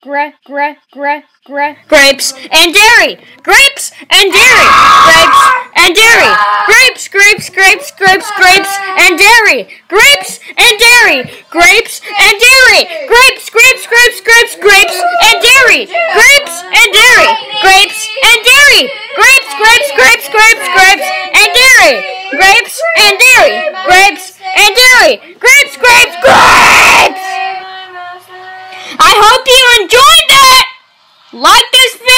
gra gra gra gra grapes and dairy grapes and dairy grapes and dairy grapes grapes grapes grapes grapes and dairy grapes and dairy grapes and dairy grapes grapes grapes grapes grapes and dairy grapes and dairy grapes and dairy grapes grapes grapes grapes grapes and dairy grapes and dairy grapes and dairy grapes grapes grapes I hope you enjoyed that! Like this video!